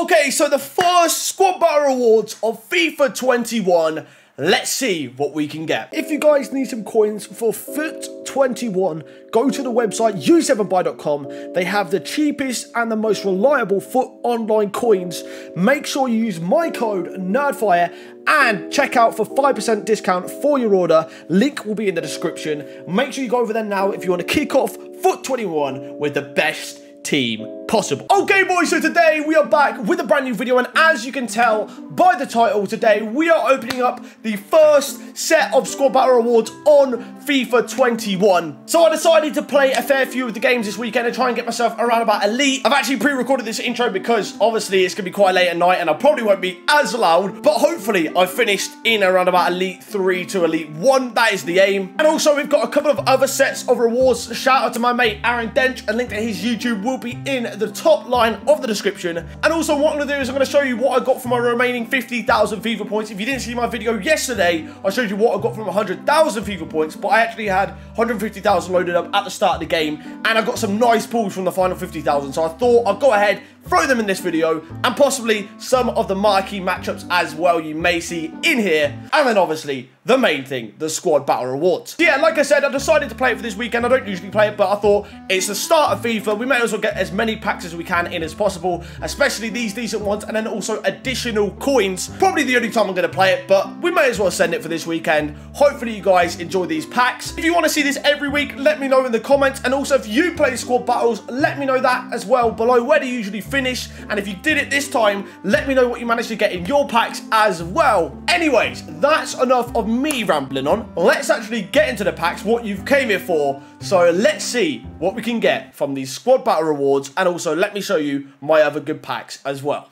Okay, so the first Squad Battle Awards of FIFA 21. Let's see what we can get. If you guys need some coins for FUT 21, go to the website u7buy.com. They have the cheapest and the most reliable FUT online coins. Make sure you use my code NERDFIRE and check out for 5% discount for your order. Link will be in the description. Make sure you go over there now if you want to kick off FUT 21 with the best team possible. Okay, boys, so today we are back with a brand new video, and as you can tell by the title, today we are opening up the first set of Squad Battle Awards on FIFA 21. So I decided to play a fair few of the games this weekend and try and get myself around about Elite. I've actually pre-recorded this intro because obviously it's going to be quite late at night and I probably won't be as loud, but hopefully I finished in around about Elite 3 to Elite 1. That is the aim. And also we've got a couple of other sets of rewards. Shout out to my mate Aaron Dench. A link to his YouTube will be in the top line of the description. And also what I'm going to do is I'm going to show you what I got from my remaining 50,000 FIFA points. If you didn't see my video yesterday, I showed you what I got from 100,000 FIFA points, but I actually had 150,000 loaded up at the start of the game, and I got some nice pulls from the final 50,000, so I thought I'd go ahead, throw them in this video, and possibly some of the marquee matchups as well you may see in here, and then obviously the main thing, the squad battle rewards. Yeah, like I said, I decided to play it for this weekend. I don't usually play it, but I thought it's the start of FIFA. We may as well get as many packs as we can in as possible, especially these decent ones, and then also additional coins. Probably the only time I'm going to play it, but we may as well send it for this weekend. Hopefully you guys enjoy these packs. If you want to see this every week, let me know in the comments, and also if you play squad battles, let me know that as well below. Where do you usually finish? And if you did it this time, let me know what you managed to get in your packs as well. Anyways, that's enough of me rambling on. Let's actually get into the packs, what you've came here for. So let's see what we can get from these squad battle rewards. And also let me show you my other good packs as well.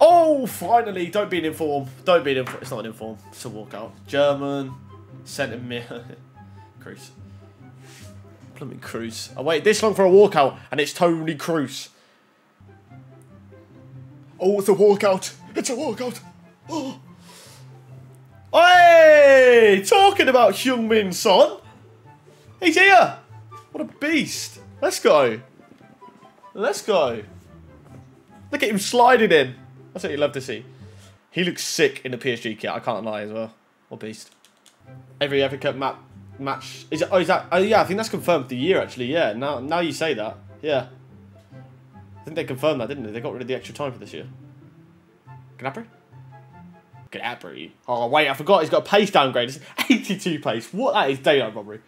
Oh, finally. Don't be an inform. Don't be an inform. It's not an inform. It's a walkout. German. Centre mid. Kroos. Plumbing Kroos. I waited this long for a walkout and it's Toni Kroos. Oh, it's a walkout. It's a walkout. Oh. Hey! Talking about Heung-min Son. He's here. What a beast. Let's go. Let's go. Look at him sliding in. That's what you love to see. He looks sick in the PSG kit. I can't lie as well. What beast. Every Epic Cup map match. Is it? Oh, is that? Oh, yeah. I think that's confirmed the year actually. Yeah. Now, now you say that. Yeah. I think they confirmed that, didn't they? They got rid of the extra time for this year. Gnabry? Gnabry. Oh, wait, I forgot he's got a pace downgrade. It's 82 pace. What? That is daylight robbery.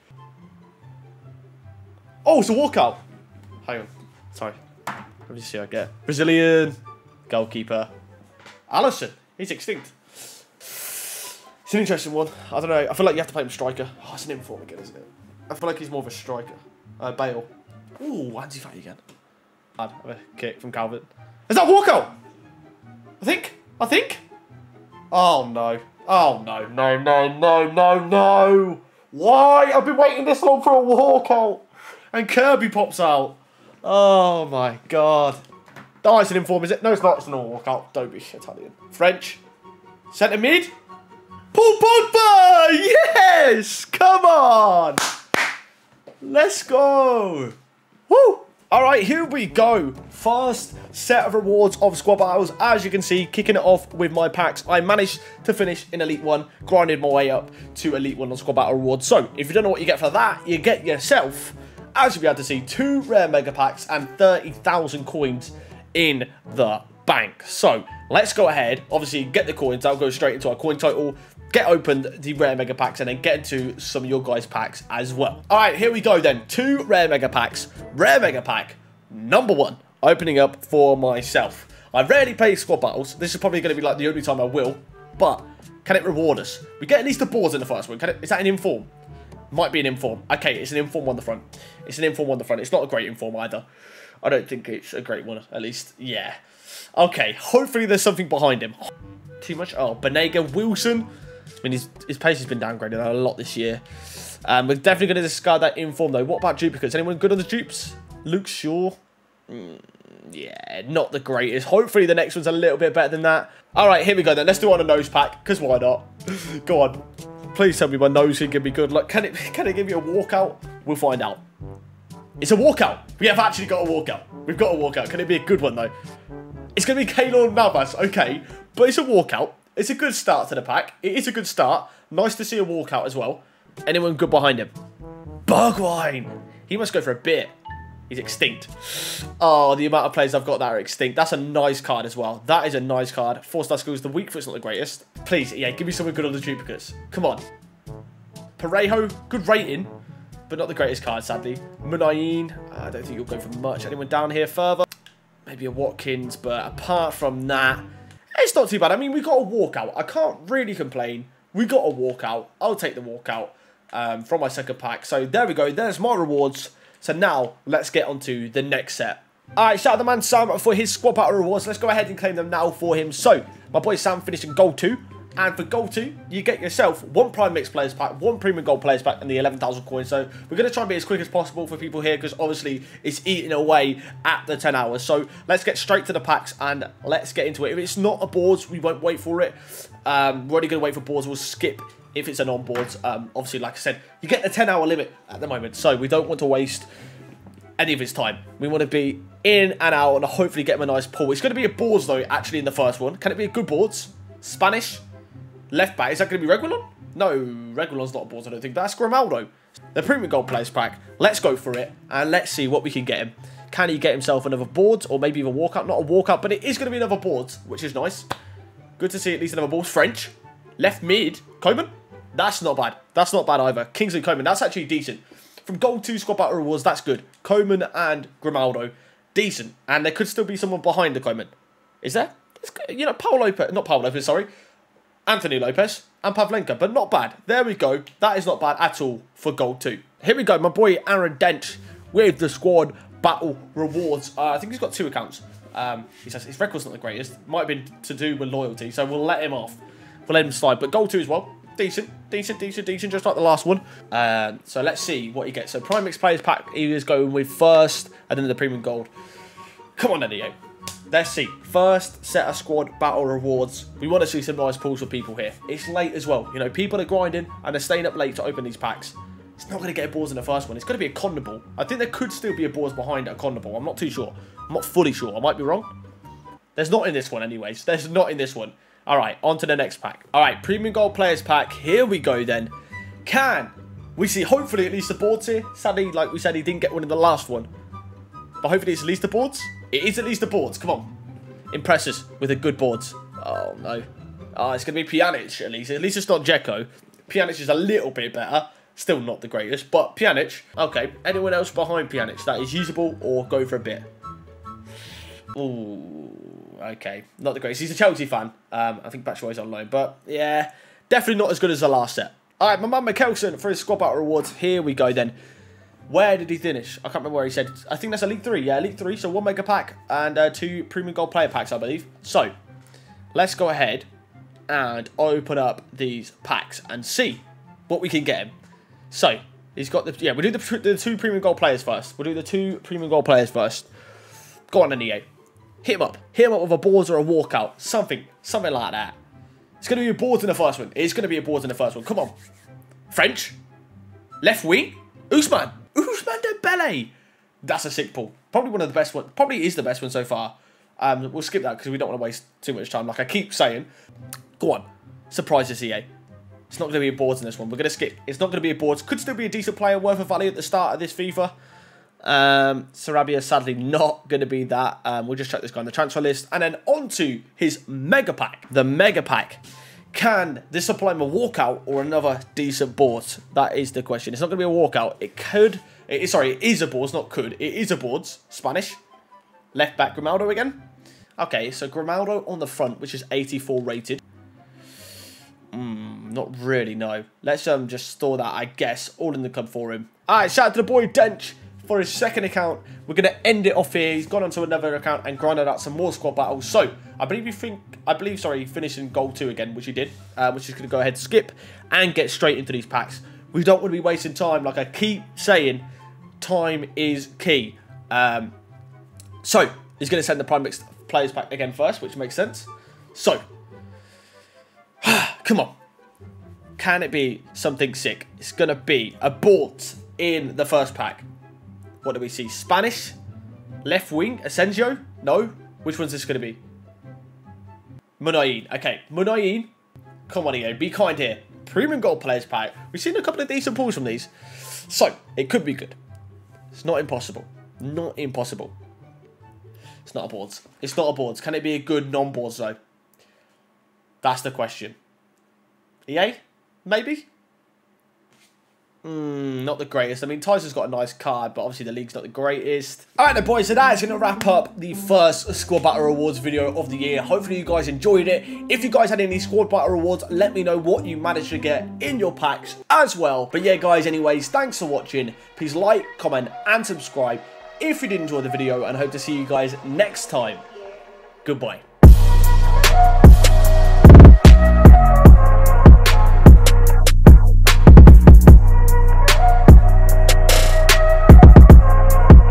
Oh, it's a walkout. Hang on. Sorry. Let me see what I get. Brazilian. Goalkeeper. Alisson. He's extinct. It's an interesting one. I don't know. I feel like you have to play him striker. Oh, it's an inform again, isn't it? I feel like he's more of a striker. Uh, Bale. Ooh, Ansu Fati again. Bad. A uh, kick from Calvert. Is that walkout? I think. I think. Oh no. Oh no, no, no, no, no, no. Why? I've been waiting this long for a walkout. And Kirby pops out. Oh my god. Oh, it's an inform, is it? No, it's not. It's a normal walkout. Don't be Italian. French. Centre mid. Paul Pogba! Yes! Come on! Let's go! Woo! Alright, here we go. First set of rewards of squad battles. As you can see, kicking it off with my packs. I managed to finish in Elite 1, grinded my way up to Elite 1 on squad battle rewards. So, if you don't know what you get for that, you get yourself, as you'll be able to see, two rare mega packs and 30,000 coins in the bank. So, let's go ahead. Obviously, get the coins. I'll go straight into our coin total get opened the rare mega packs and then get into some of your guys packs as well. All right here we go then. Two rare mega packs. Rare mega pack number one opening up for myself. I rarely play squad battles. This is probably going to be like the only time i will but can it reward us? We get at least the boards in the first one. Can it, is that an inform? Might be an inform. Okay it's an inform on the front. It's an inform on the front. It's not a great inform either. I don't think it's a great one at least. Yeah. Okay hopefully there's something behind him. Too much. Oh Banega Wilson I mean, his, his pace has been downgraded a lot this year. Um, we're definitely going to discard that inform, though. What about duplicates? Anyone good on the dupes? Luke Shaw? Mm, yeah, not the greatest. Hopefully the next one's a little bit better than that. All right, here we go then. Let's do on a nose pack, because why not? go on. Please tell me my nose can be good. Like, can it, can it give you a walkout? We'll find out. It's a walkout. We have actually got a walkout. We've got a walkout. Can it be a good one, though? It's going to be Keylor Navas, okay. But it's a walkout. It's a good start to the pack. It is a good start. Nice to see a walkout as well. Anyone good behind him? Bergwijn. He must go for a bit. He's extinct. Oh, the amount of players I've got that are extinct. That's a nice card as well. That is a nice card. Four-star skills. The weak foot's not the greatest. Please, yeah, give me something good on the duplicates. Come on. Parejo, good rating, but not the greatest card, sadly. Muniain, I don't think you'll go for much. Anyone down here further? Maybe a Watkins, but apart from that, it's not too bad. I mean, we got a walkout. I can't really complain. We got a walkout. I'll take the walkout um, from my second pack. So there we go. There's my rewards. So now let's get on to the next set. Alright, shout out the man Sam for his squad battle rewards. Let's go ahead and claim them now for him. So, my boy Sam finished in gold 2. And for gold 2, you get yourself one Prime Mix Players Pack, one Premium Gold Players Pack, and the 11,000 coins. So, we're going to try and be as quick as possible for people here because obviously it's eating away at the 10 hours. So, let's get straight to the packs and let's get into it. If it's not a boards, we won't wait for it. Um, we're only going to wait for boards. We'll skip if it's an on boards. Um, obviously, like I said, you get the 10 hour limit at the moment. So, we don't want to waste any of his time. We want to be in and out and hopefully get him a nice pull. It's going to be a boards, though, actually, in the first one. Can it be a good boards? Spanish? Left back. Is that going to be Reguilon? No, Reguilon's not a boards, I don't think. That's Grimaldo. The Premium Gold Players Pack. Let's go for it. And let's see what we can get him. Can he get himself another board, or maybe even a walkout? Not a walk-up, but it is going to be another board, which is nice. Good to see at least another boards. French. Left mid. Coman. That's not bad. That's not bad either. Kingsley Coman. That's actually decent. From Gold 2 Squad Battle Rewards, that's good. Coman and Grimaldo, decent. And there could still be someone behind the Coman. Is there? You know, Lopez, not Lopez, sorry. Anthony Lopes and Pavlenka, but not bad. There we go. That is not bad at all for Gold 2. Here we go, my boy Aaron Dench with the Squad Battle Rewards. Uh, I think he's got two accounts. Um, he says his record's not the greatest. Might have been to do with loyalty, so we'll let him off. We'll let him slide. But Gold 2 as well decent, decent, decent, decent, just like the last one. Um, so let's see what he gets. So Primex Players Pack, he is going with first, and then the Premium Gold. Come on, Eddie. Let's see. First set of squad battle rewards. We want to see some nice pulls for people here. It's late as well. You know, people are grinding and they're staying up late to open these packs. It's not going to get a boards in the first one. It's going to be a Condable. I think there could still be a boards behind a Condable. I'm not too sure. I'm not fully sure. I might be wrong. There's not in this one anyways. There's not in this one. All right, on to the next pack. All right, Premium Gold Players Pack. Here we go then. Can we see hopefully at least the boards here? Sadly, like we said, he didn't get one in the last one. But hopefully it's at least the boards. It is at least the boards. Come on. Impress us with a good boards. Oh, no. Oh, it's going to be Pjanic at least. At least it's not Dzeko. Pjanic is a little bit better. Still not the greatest, but Pjanic. Okay, anyone else behind Pjanic that is usable or go for a bit? Ooh okay, not the greatest. He's a Chelsea fan. Um, I think Batshuayi's on loan, but yeah, definitely not as good as the last set. All right, my man Mickelson for his squad battle rewards. Here we go then. Where did he finish? I can't remember where he said. I think that's League 3. Yeah, League 3. So one mega pack and uh, two premium gold player packs, I believe. So, let's go ahead and open up these packs and see what we can get him. So, he's got the... Yeah, we'll do the, the two premium gold players first. We'll do the two premium gold players first. Go on, NEA. Hit him up. Hit him up with a boards or a walkout. Something. Something like that. It's going to be a boards in the first one. It's going to be a boards in the first one. Come on. French. Left wing. Ousmane. Ousmane Dembele. That's a sick pull. Probably one of the best ones. Probably is the best one so far. Um, we'll skip that because we don't want to waste too much time. Like I keep saying. Go on. Surprise EA. It's not going to be a boards in this one. We're going to skip. It's not going to be a boards. Could still be a decent player worth of value at the start of this FIFA. Um, Sarabia sadly not going to be that. Um, we'll just check this guy on the transfer list. And then on to his Mega Pack. The Mega Pack. Can this supply him a walkout or another decent board? That is the question. It's not going to be a walkout. It could. It sorry, it is a boards, not could. It is a boards. Spanish. Left back Grimaldo again. Okay, so Grimaldo on the front, which is 84 rated. Mm, not really, no. Let's um just store that, I guess, all in the club for him. Alright, shout out to the boy Dench for his second account. We're going to end it off here. He's gone onto another account and grinded out some more squad battles. So, I believe you think, I believe, sorry, in gold 2 again, which he did. Uh, which is going to go ahead, skip, and get straight into these packs. We don't want to be wasting time. Like I keep saying, time is key. Um, so, he's going to send the Prime Mix Players back again first, which makes sense. So, come on. Can it be something sick? It's going to be a bolt in the first pack. What do we see? Spanish? Left wing? Asensio? No. Which one's this going to be? Muniain. Okay, Muniain. Come on, EA. Be kind here. Premium Gold Players Pack. We've seen a couple of decent pulls from these. So, it could be good. It's not impossible. Not impossible. It's not a boards. It's not a boards. Can it be a good non-boards, though? That's the question. EA? Maybe? Mm, not the greatest. I mean, Tyson's got a nice card, but obviously the league's not the greatest. Alright then, boys, so that is going to wrap up the first Squad Battle Rewards video of the year. Hopefully you guys enjoyed it. If you guys had any Squad Battle Rewards, let me know what you managed to get in your packs as well. But yeah, guys, anyways, thanks for watching. Please like, comment, and subscribe if you did enjoy the video, and hope to see you guys next time. Goodbye.